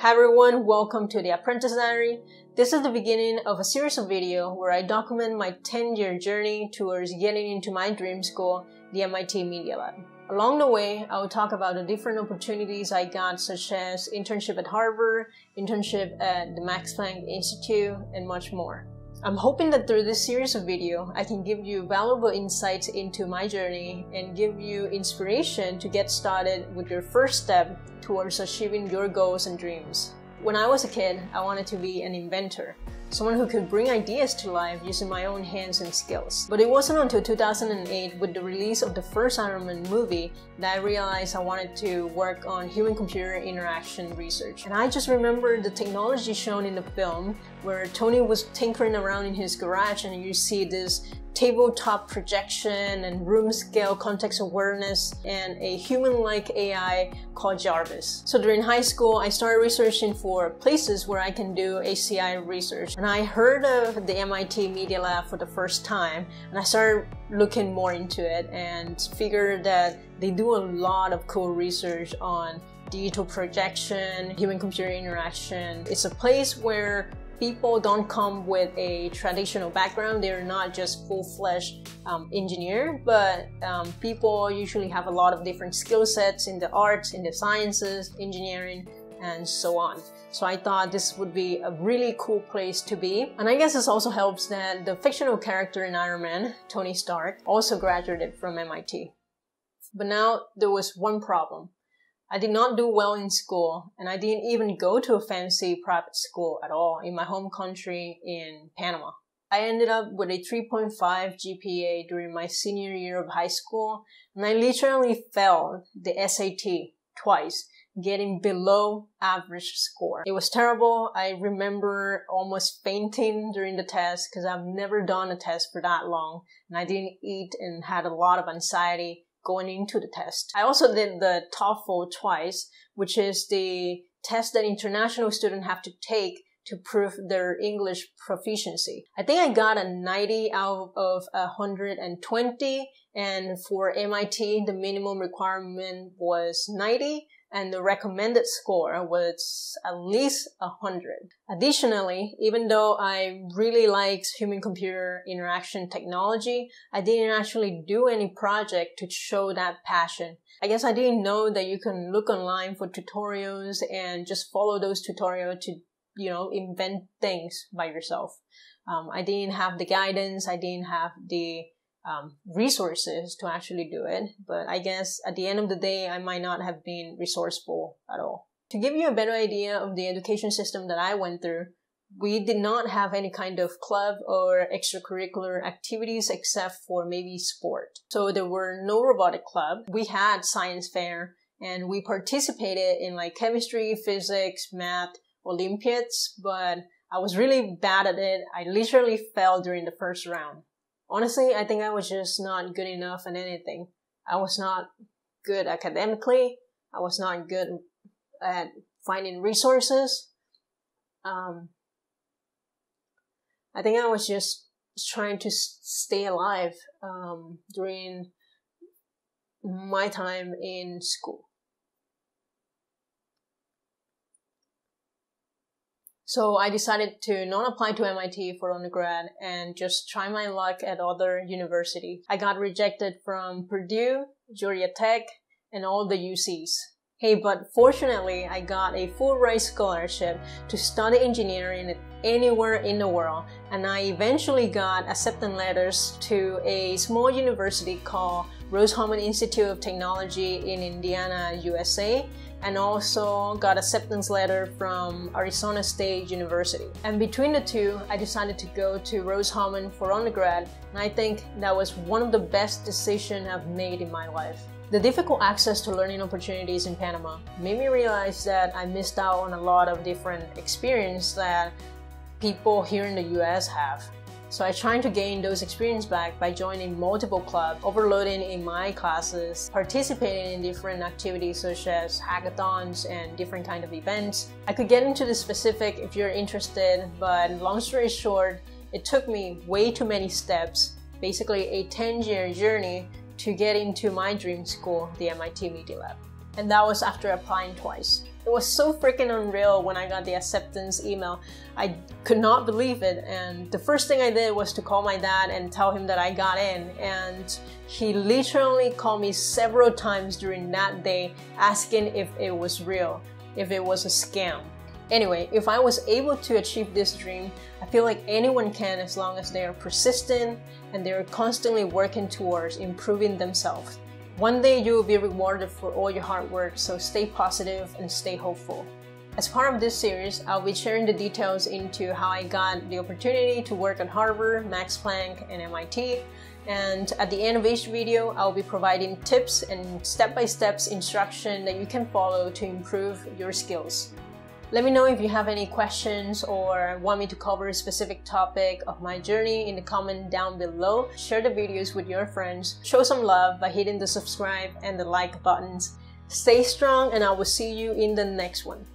Hi everyone, welcome to the Apprentice Diary. This is the beginning of a series of video where I document my 10-year journey towards getting into my dream school, the MIT Media Lab. Along the way, I will talk about the different opportunities I got such as internship at Harvard, internship at the Max Planck Institute, and much more. I'm hoping that through this series of video, I can give you valuable insights into my journey and give you inspiration to get started with your first step towards achieving your goals and dreams. When I was a kid, I wanted to be an inventor someone who could bring ideas to life using my own hands and skills. But it wasn't until 2008 with the release of the first Iron Man movie that I realized I wanted to work on human-computer interaction research. And I just remember the technology shown in the film where Tony was tinkering around in his garage and you see this tabletop projection and room scale context awareness and a human-like AI called Jarvis. So during high school, I started researching for places where I can do HCI research. And I heard of the MIT Media Lab for the first time and I started looking more into it and figured that they do a lot of cool research on digital projection, human-computer interaction. It's a place where people don't come with a traditional background. They're not just full-fledged um, engineer, but um, people usually have a lot of different skill sets in the arts, in the sciences, engineering, and so on. So I thought this would be a really cool place to be. And I guess this also helps that the fictional character in Iron Man, Tony Stark, also graduated from MIT. But now there was one problem. I did not do well in school, and I didn't even go to a fancy private school at all in my home country in Panama. I ended up with a 3.5 GPA during my senior year of high school, and I literally failed the SAT twice, getting below average score. It was terrible. I remember almost fainting during the test because I've never done a test for that long, and I didn't eat and had a lot of anxiety going into the test. I also did the TOEFL twice, which is the test that international students have to take to prove their English proficiency. I think I got a 90 out of 120 and for MIT the minimum requirement was 90 and the recommended score was at least 100. Additionally, even though I really liked human-computer interaction technology, I didn't actually do any project to show that passion. I guess I didn't know that you can look online for tutorials and just follow those tutorials to, you know, invent things by yourself. Um, I didn't have the guidance. I didn't have the um, resources to actually do it. But I guess at the end of the day, I might not have been resourceful at all. To give you a better idea of the education system that I went through, we did not have any kind of club or extracurricular activities except for maybe sport. So there were no robotic club. We had science fair and we participated in like chemistry, physics, math, Olympiads, but I was really bad at it. I literally fell during the first round. Honestly, I think I was just not good enough at anything. I was not good academically. I was not good at finding resources. Um, I think I was just trying to stay alive um, during my time in school. So I decided to not apply to MIT for undergrad and just try my luck at other university. I got rejected from Purdue, Georgia Tech, and all the UCs. Hey, but fortunately, I got a full ride scholarship to study engineering anywhere in the world, and I eventually got acceptance letters to a small university called Rose-Hulman Institute of Technology in Indiana, USA, and also got acceptance letter from Arizona State University. And between the two, I decided to go to Rose-Hulman for undergrad, and I think that was one of the best decisions I've made in my life. The difficult access to learning opportunities in Panama made me realize that I missed out on a lot of different experience that people here in the US have. So I trying to gain those experience back by joining multiple clubs, overloading in my classes, participating in different activities such as hackathons and different kind of events. I could get into the specific if you're interested, but long story short, it took me way too many steps, basically a 10-year journey to get into my dream school, the MIT Media Lab. And that was after applying twice. It was so freaking unreal when I got the acceptance email. I could not believe it. And the first thing I did was to call my dad and tell him that I got in. And he literally called me several times during that day asking if it was real, if it was a scam. Anyway, if I was able to achieve this dream, I feel like anyone can as long as they are persistent and they are constantly working towards improving themselves. One day you will be rewarded for all your hard work, so stay positive and stay hopeful. As part of this series, I'll be sharing the details into how I got the opportunity to work at Harvard, Max Planck, and MIT. And at the end of each video, I'll be providing tips and step-by-step instruction that you can follow to improve your skills. Let me know if you have any questions or want me to cover a specific topic of my journey in the comment down below. Share the videos with your friends. Show some love by hitting the subscribe and the like buttons. Stay strong and I will see you in the next one.